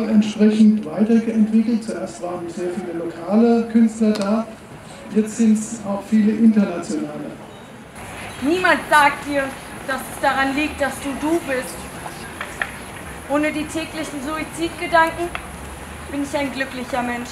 entsprechend weiterentwickelt. Zuerst waren sehr viele lokale Künstler da, jetzt sind es auch viele internationale. Niemand sagt dir, dass es daran liegt, dass du du bist. Ohne die täglichen Suizidgedanken bin ich ein glücklicher Mensch.